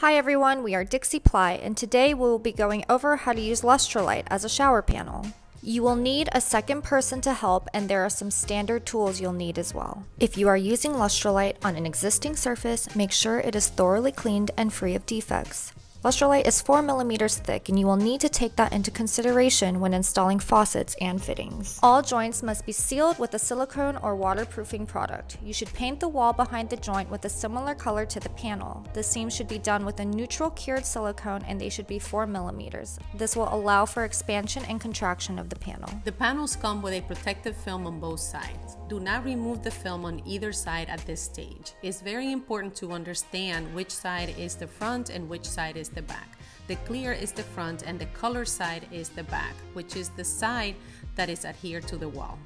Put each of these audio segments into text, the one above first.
Hi everyone, we are Dixieply, and today we will be going over how to use Lustrolite as a shower panel. You will need a second person to help and there are some standard tools you'll need as well. If you are using Lustrolite on an existing surface, make sure it is thoroughly cleaned and free of defects. Lustrolite is 4 millimeters thick and you will need to take that into consideration when installing faucets and fittings. All joints must be sealed with a silicone or waterproofing product. You should paint the wall behind the joint with a similar color to the panel. The seams should be done with a neutral cured silicone and they should be 4 millimeters. This will allow for expansion and contraction of the panel. The panels come with a protective film on both sides. Do not remove the film on either side at this stage. It's very important to understand which side is the front and which side is the back. The clear is the front and the color side is the back, which is the side that is adhered to the wall.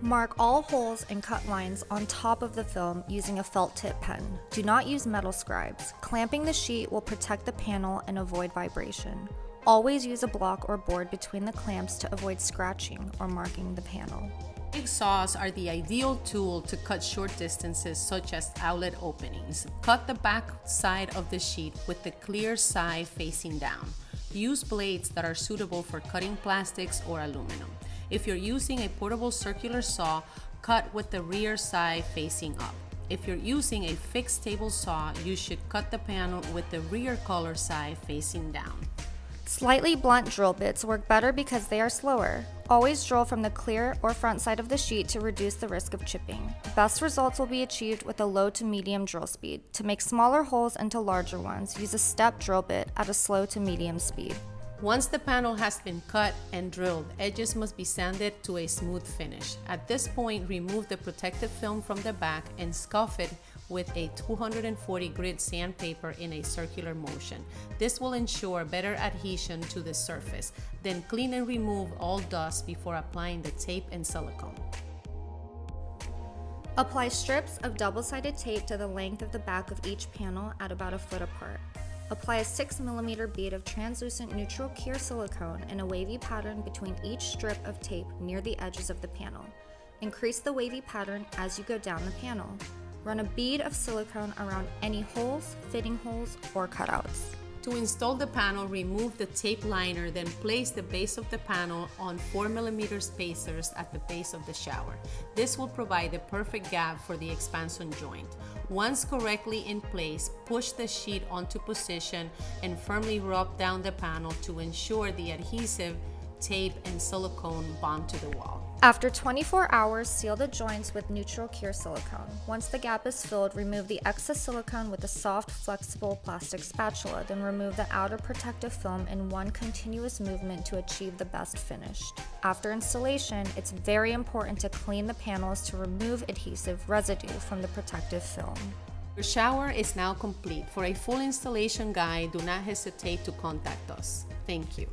Mark all holes and cut lines on top of the film using a felt tip pen. Do not use metal scribes. Clamping the sheet will protect the panel and avoid vibration. Always use a block or board between the clamps to avoid scratching or marking the panel. Saws are the ideal tool to cut short distances such as outlet openings. Cut the back side of the sheet with the clear side facing down. Use blades that are suitable for cutting plastics or aluminum. If you're using a portable circular saw, cut with the rear side facing up. If you're using a fixed table saw, you should cut the panel with the rear color side facing down. Slightly blunt drill bits work better because they are slower. Always drill from the clear or front side of the sheet to reduce the risk of chipping. Best results will be achieved with a low to medium drill speed. To make smaller holes into larger ones, use a step drill bit at a slow to medium speed. Once the panel has been cut and drilled, edges must be sanded to a smooth finish. At this point, remove the protective film from the back and scuff it with a 240 grit sandpaper in a circular motion. This will ensure better adhesion to the surface. Then clean and remove all dust before applying the tape and silicone. Apply strips of double-sided tape to the length of the back of each panel at about a foot apart. Apply a 6mm bead of translucent neutral cure silicone in a wavy pattern between each strip of tape near the edges of the panel. Increase the wavy pattern as you go down the panel. Run a bead of silicone around any holes, fitting holes, or cutouts. To install the panel, remove the tape liner, then place the base of the panel on 4mm spacers at the base of the shower. This will provide the perfect gap for the expansion joint. Once correctly in place, push the sheet onto position and firmly rub down the panel to ensure the adhesive, tape, and silicone bond to the wall. After 24 hours, seal the joints with neutral cure silicone. Once the gap is filled, remove the excess silicone with a soft, flexible plastic spatula, then remove the outer protective film in one continuous movement to achieve the best finish. After installation, it's very important to clean the panels to remove adhesive residue from the protective film. Your shower is now complete. For a full installation guide, do not hesitate to contact us. Thank you.